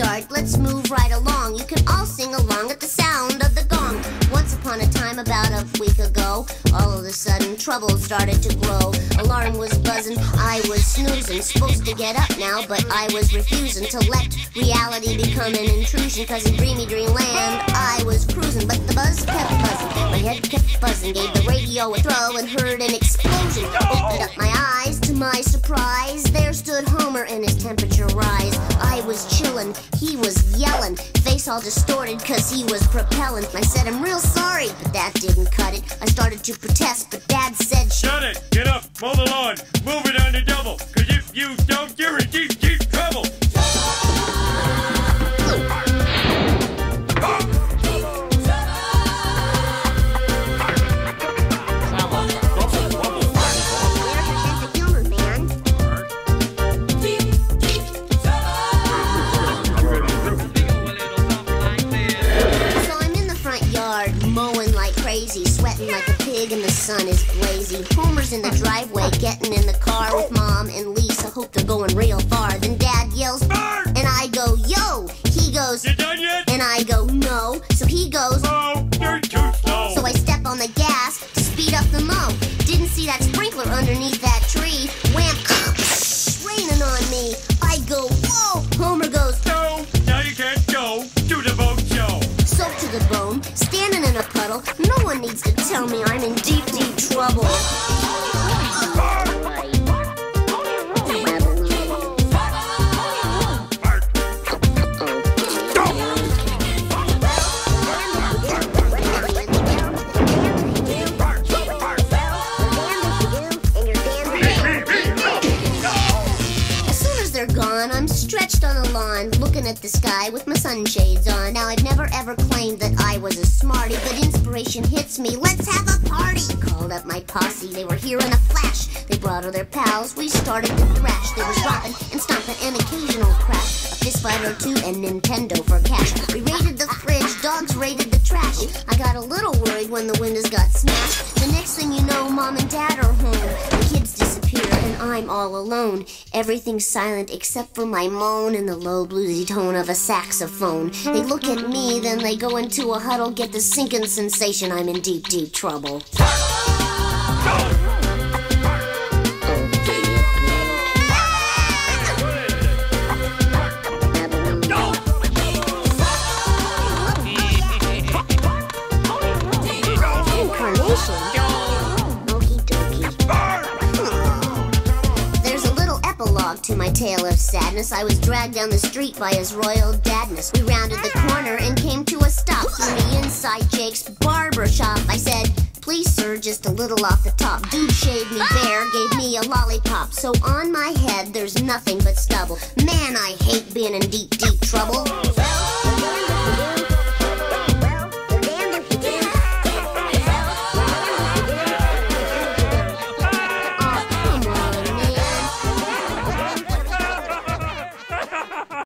start, let's move right along. You can all sing along at the sound of the gong. Once upon a time, about a week ago, all of a sudden trouble started to grow. Alarm was buzzing, I was snoozing. Supposed to get up now, but I was refusing to let reality become an intrusion. Cause in dreamy dreamland, I was cruising. But the buzz kept buzzing, my head kept buzzing. Gave the radio a throw and heard an explosion. Opened up my eyes, to my surprise, there stood Homer in his temperature rise. He was yelling, face all distorted cause he was propelling. I said, I'm real sorry, but that didn't cut it. I started to protest, but Dad said, Shut it! Get up! Mow the lawn! Move it on the double! Cause if you don't, you're in deep, deep trouble! Sun is blazing. Homer's in the driveway, getting in the car with mom and Lisa. Hope they're going real far. Then Dad yells, Bart! and I go, yo! He goes, You done yet? and I go, no. So he goes, Oh, you're too slow! so I step on the gas to speed up the mow. Didn't see that sprinkler underneath that tree. Wham! Raining on me. I go, whoa! Homer one needs to tell me I'm in deep, deep trouble. As soon as they're gone, I'm stretched on the lawn, at the sky with my sunshades on. Now, I've never ever claimed that I was a smarty, but inspiration hits me. Let's have a party! Called up my posse, they were here in a flash. They brought all their pals, we started to thrash. There was romping and stomping an occasional crash. A fist fight or two and Nintendo for cash. We raided the fridge, dogs raided the trash. I got a little worried when the windows got smashed. The next thing you know, mom and dad are I'm all alone. Everything's silent except for my moan and the low bluesy tone of a saxophone. They look at me, then they go into a huddle, get the sinking sensation I'm in deep, deep trouble. Incarnation. To my tale of sadness. I was dragged down the street by his royal dadness. We rounded the corner and came to a stop. Threw me inside Jake's barber shop. I said, Please, sir, just a little off the top. Dude shaved me bare, gave me a lollipop. So on my head, there's nothing but stubble. Man, I hate being in deep, deep trouble.